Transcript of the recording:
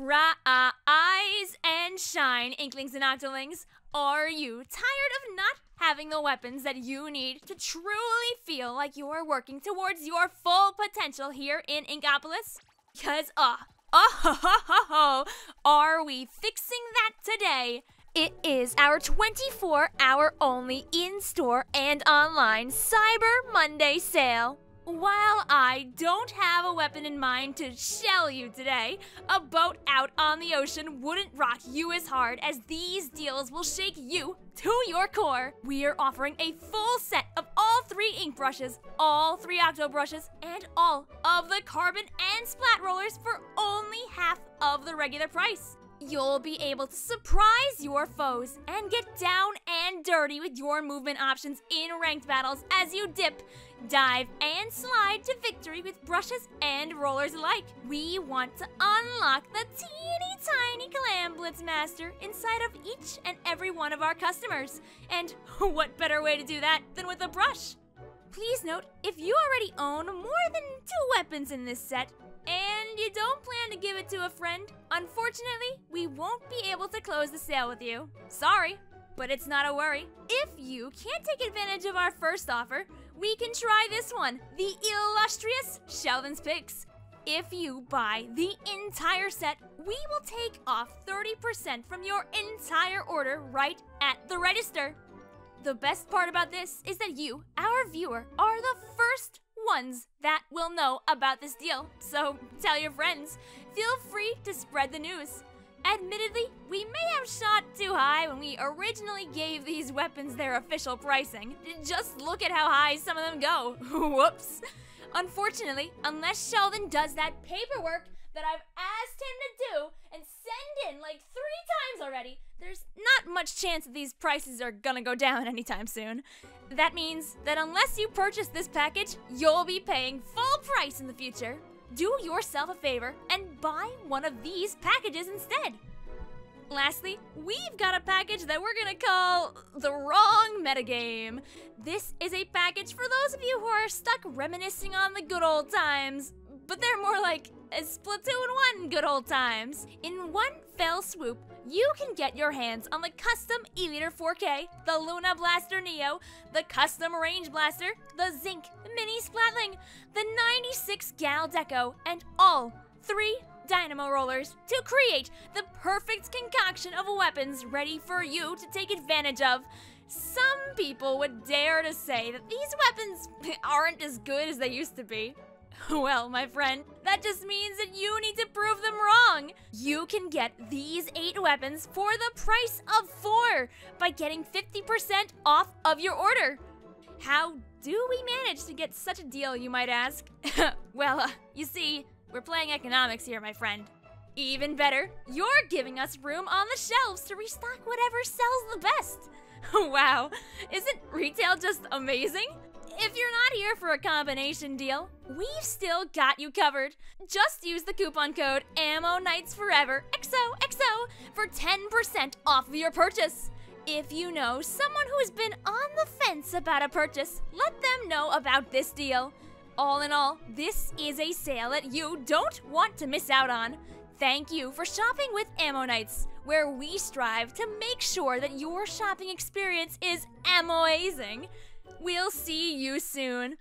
Rise and shine, Inklings and Octolings. Are you tired of not having the weapons that you need to truly feel like you are working towards your full potential here in Inkopolis? Because, uh, oh, ho, ho, ho, ho, are we fixing that today? It is our 24 hour only in store and online Cyber Monday sale. While I don't have a weapon in mind to shell you today, a boat out on the ocean wouldn't rock you as hard as these deals will shake you to your core. We are offering a full set of all three ink brushes, all three octo brushes, and all of the carbon and splat rollers for only half of the regular price. You'll be able to surprise your foes and get down and dirty with your movement options in ranked battles as you dip, dive, and slide to victory with brushes and rollers alike. We want to unlock the teeny tiny Clam Blitz Master inside of each and every one of our customers. And what better way to do that than with a brush? Please note, if you already own more than two weapons in this set, you don't plan to give it to a friend, unfortunately, we won't be able to close the sale with you. Sorry, but it's not a worry. If you can't take advantage of our first offer, we can try this one, the illustrious Sheldon's Picks. If you buy the entire set, we will take off 30% from your entire order right at the register. The best part about this is that you, our viewer, are the first ones that will know about this deal. So tell your friends. Feel free to spread the news. Admittedly, we may have shot too high when we originally gave these weapons their official pricing. Just look at how high some of them go. Whoops. Unfortunately, unless Sheldon does that paperwork that I've asked him to do and send in like three times already, there's not much chance that these prices are gonna go down anytime soon. That means that unless you purchase this package, you'll be paying full price in the future. Do yourself a favor and buy one of these packages instead. Lastly, we've got a package that we're gonna call the wrong metagame. This is a package for those of you who are stuck reminiscing on the good old times, but they're more like a Splatoon 1 good old times. In one fell swoop, you can get your hands on the custom E-liter 4K, the Luna Blaster Neo, the custom Range Blaster, the Zinc Mini Splatling, the 96 Gal Deco, and all three dynamo rollers to create the perfect concoction of weapons ready for you to take advantage of. Some people would dare to say that these weapons aren't as good as they used to be. Well, my friend, that just means that you need to prove them wrong. You can get these eight weapons for the price of four by getting 50% off of your order. How do we manage to get such a deal, you might ask? well, uh, you see, we're playing economics here, my friend. Even better, you're giving us room on the shelves to restock whatever sells the best. wow, isn't retail just amazing? If you're not here for a combination deal, we've still got you covered. Just use the coupon code Ammo Knights Forever XOXO for 10% off of your purchase. If you know someone who has been on the fence about a purchase, let them know about this deal. All in all, this is a sale that you don't want to miss out on. Thank you for shopping with Ammo Knights, where we strive to make sure that your shopping experience is amazing. We'll see you soon.